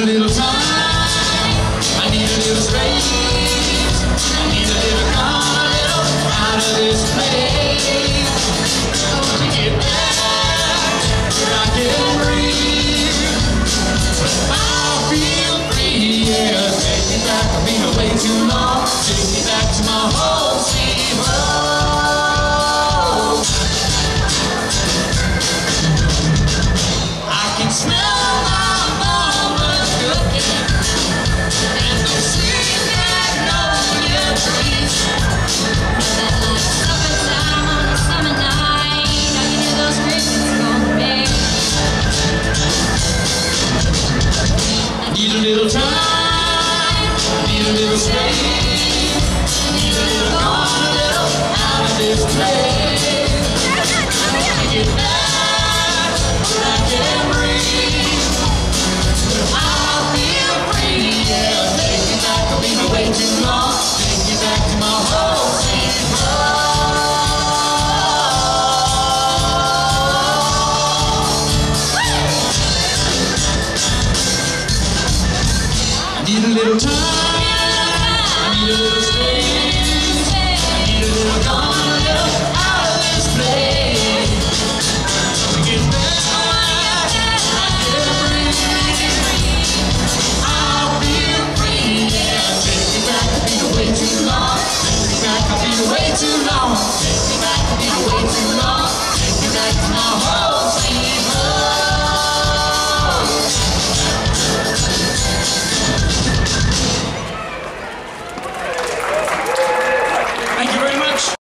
a little time. I need a little space. I need a little come a little out of this place. Back I can breathe. I feel yeah. Take me back, I've been away too long. Need a little time, need a little space, little time, I need a little space.